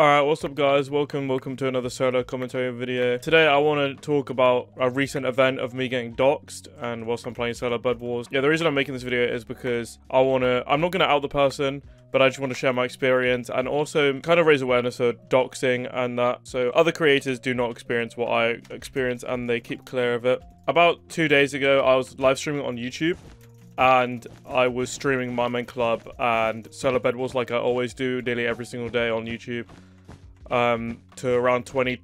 Alright, what's up guys? Welcome, welcome to another solo commentary video. Today I want to talk about a recent event of me getting doxxed and whilst I'm playing solo Bed Wars. Yeah, the reason I'm making this video is because I want to, I'm not going to out the person, but I just want to share my experience and also kind of raise awareness of doxing and that so other creators do not experience what I experience and they keep clear of it. About two days ago, I was live streaming on YouTube and I was streaming Minecraft and Solo Bed Wars like I always do nearly every single day on YouTube um, to around 20,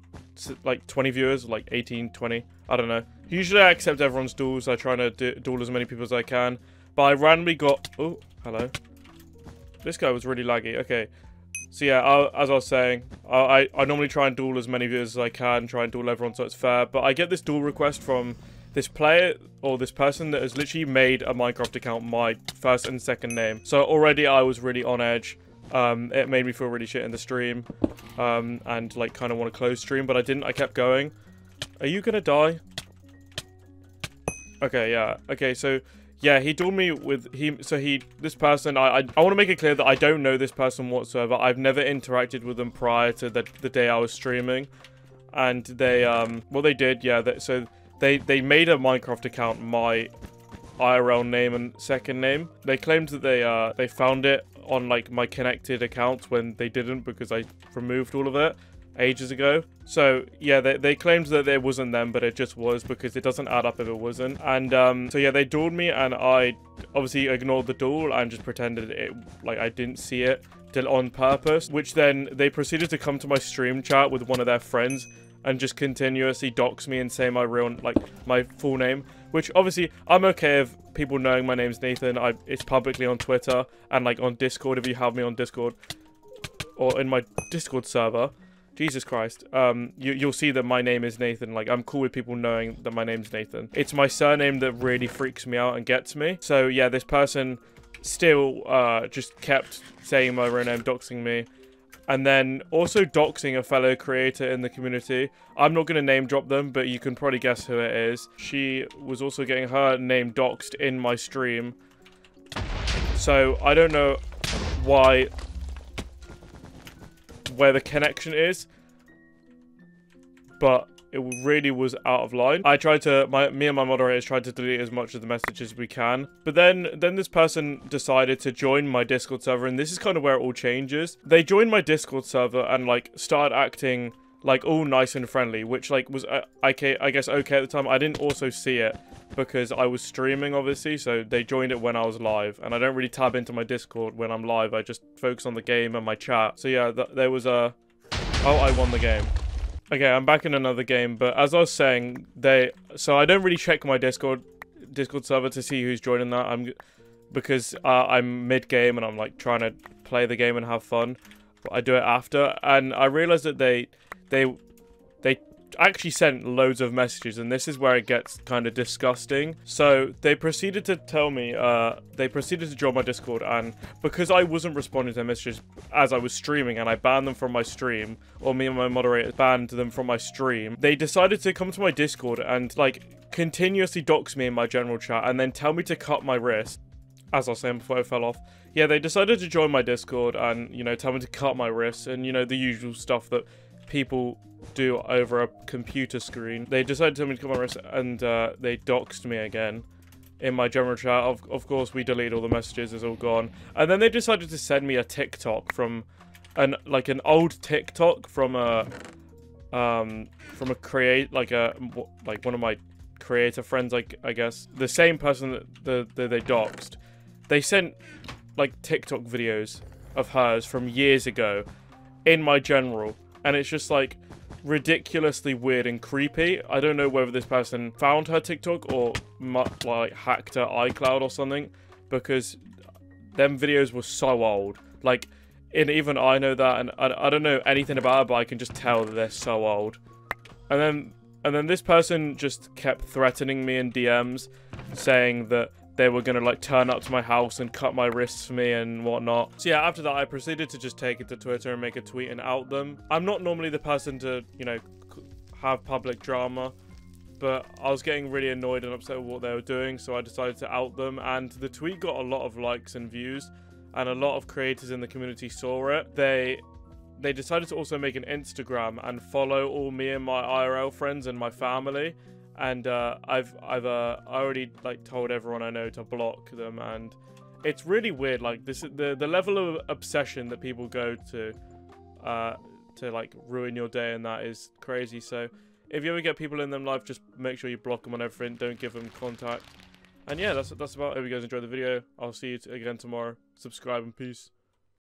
like 20 viewers, like 18, 20. I don't know. Usually I accept everyone's duels. I try to duel as many people as I can. But I randomly got... Oh, hello. This guy was really laggy. Okay. So yeah, I, as I was saying, I, I normally try and duel as many viewers as I can, try and duel everyone so it's fair. But I get this duel request from this player or this person that has literally made a Minecraft account my first and second name. So already I was really on edge. Um, it made me feel really shit in the stream um, and like kind of want to close stream, but I didn't. I kept going. Are you gonna die? Okay, yeah. Okay, so yeah, he told me with he. So he, this person, I, I, I want to make it clear that I don't know this person whatsoever. I've never interacted with them prior to the the day I was streaming, and they um, well they did, yeah. That, so they they made a Minecraft account my IRL name and second name. They claimed that they uh they found it on like my connected accounts when they didn't because I removed all of it ages ago. So yeah, they, they claimed that it wasn't them, but it just was because it doesn't add up if it wasn't. And um, so yeah, they dueled me and I obviously ignored the duel and just pretended it like I didn't see it on purpose, which then they proceeded to come to my stream chat with one of their friends and just continuously dox me and say my real, like, my full name. Which, obviously, I'm okay with people knowing my name's Nathan. I, it's publicly on Twitter and, like, on Discord if you have me on Discord. Or in my Discord server. Jesus Christ. Um, you, you'll see that my name is Nathan. Like, I'm cool with people knowing that my name's Nathan. It's my surname that really freaks me out and gets me. So, yeah, this person still uh, just kept saying my real name, doxing me and then also doxing a fellow creator in the community. I'm not going to name drop them, but you can probably guess who it is. She was also getting her name doxed in my stream. So I don't know why, where the connection is, but it really was out of line. I tried to, my, me and my moderators tried to delete as much of the messages we can. But then, then this person decided to join my Discord server, and this is kind of where it all changes. They joined my Discord server and like started acting like all nice and friendly, which like was uh, okay, I guess okay at the time. I didn't also see it because I was streaming obviously, so they joined it when I was live, and I don't really tab into my Discord when I'm live. I just focus on the game and my chat. So yeah, th there was a. Oh, I won the game. Okay, I'm back in another game, but as I was saying, they so I don't really check my Discord Discord server to see who's joining that. I'm because uh, I'm mid game and I'm like trying to play the game and have fun. But I do it after, and I realized that they they they actually sent loads of messages and this is where it gets kind of disgusting. So they proceeded to tell me, uh, they proceeded to join my Discord and because I wasn't responding to their messages as I was streaming and I banned them from my stream, or me and my moderator banned them from my stream, they decided to come to my Discord and like continuously dox me in my general chat and then tell me to cut my wrist as I was saying before I fell off. Yeah, they decided to join my Discord and, you know, tell me to cut my wrist and, you know, the usual stuff that people do over a computer screen. They decided to tell me to come on and uh, they doxed me again in my general chat. Of, of course, we deleted all the messages. It's all gone. And then they decided to send me a TikTok from an like an old TikTok from a um from a create like a like one of my creator friends. Like I guess the same person that the, that they doxed. They sent like TikTok videos of hers from years ago in my general and it's just like ridiculously weird and creepy. I don't know whether this person found her TikTok or like hacked her iCloud or something because them videos were so old. Like, and even I know that, and I, I don't know anything about it, but I can just tell that they're so old. And then, and then this person just kept threatening me in DMs, saying that they were to like turn up to my house and cut my wrists for me and whatnot. So yeah, after that, I proceeded to just take it to Twitter and make a tweet and out them. I'm not normally the person to, you know, have public drama, but I was getting really annoyed and upset with what they were doing, so I decided to out them. And the tweet got a lot of likes and views, and a lot of creators in the community saw it. They they decided to also make an Instagram and follow all me and my IRL friends and my family. And uh, I've I've uh, already like told everyone I know to block them, and it's really weird. Like this, the the level of obsession that people go to, uh, to like ruin your day, and that is crazy. So if you ever get people in them life, just make sure you block them on everything. Don't give them contact. And yeah, that's that's about it. If you guys enjoyed the video, I'll see you again tomorrow. Subscribe and peace.